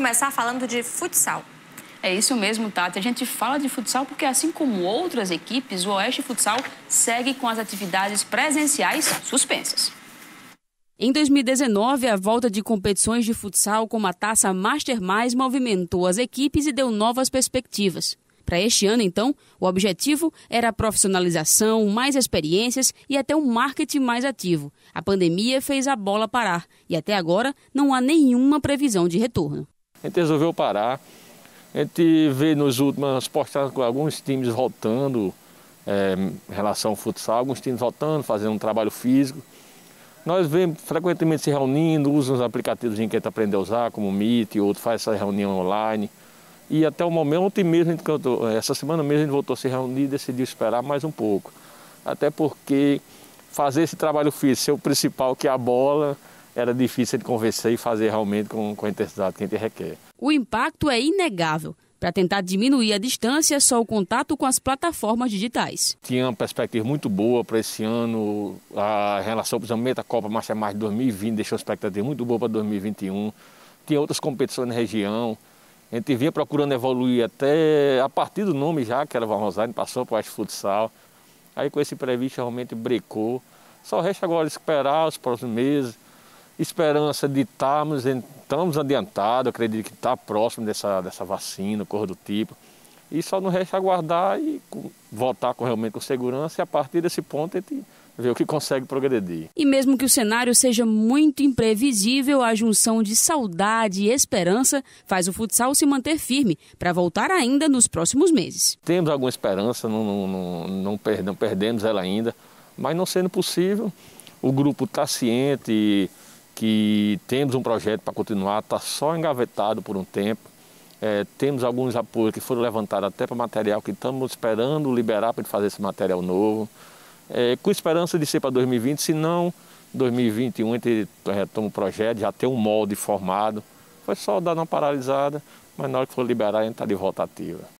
Começar falando de futsal. É isso mesmo, Tati. A gente fala de futsal porque, assim como outras equipes, o Oeste Futsal segue com as atividades presenciais suspensas. Em 2019, a volta de competições de futsal como a Taça Master Mais movimentou as equipes e deu novas perspectivas. Para este ano, então, o objetivo era a profissionalização, mais experiências e até um marketing mais ativo. A pandemia fez a bola parar e até agora não há nenhuma previsão de retorno. A gente resolveu parar. A gente vê nos últimos postagens com alguns times voltando é, em relação ao futsal, alguns times voltando, fazendo um trabalho físico. Nós vemos frequentemente se reunindo, usam os aplicativos que a gente aprende a usar, como o Meet, outro faz essa reunião online. E até o momento, ontem mesmo, cantou, essa semana mesmo, a gente voltou a se reunir e decidiu esperar mais um pouco. Até porque fazer esse trabalho físico, ser o principal, que é a bola, era difícil de convencer e fazer realmente com, com a intensidade que a gente requer. O impacto é inegável. Para tentar diminuir a distância, só o contato com as plataformas digitais. Tinha uma perspectiva muito boa para esse ano. A relação, por exemplo, da Copa Marcha Mais de 2020 deixou uma expectativa muito boa para 2021. Tinha outras competições na região. A gente vinha procurando evoluir até a partir do nome já, que era Van Rosário, passou para o Futsal. Aí com esse previsto realmente brecou. Só resta agora esperar os próximos meses esperança de estarmos, estamos adiantados, acredito que está próximo dessa, dessa vacina, cor do tipo. E só não resta aguardar e voltar com, realmente com segurança e a partir desse ponto a gente ver o que consegue progredir. E mesmo que o cenário seja muito imprevisível, a junção de saudade e esperança faz o futsal se manter firme para voltar ainda nos próximos meses. Temos alguma esperança, não, não, não, não, não perdemos ela ainda, mas não sendo possível, o grupo está ciente que temos um projeto para continuar, está só engavetado por um tempo. É, temos alguns apoios que foram levantados até para material que estamos esperando liberar para fazer esse material novo. É, com esperança de ser para 2020, se não, 2021 a gente retoma o projeto, já tem um molde formado. Foi só dar uma paralisada, mas na hora que for liberar a gente está de volta ativa.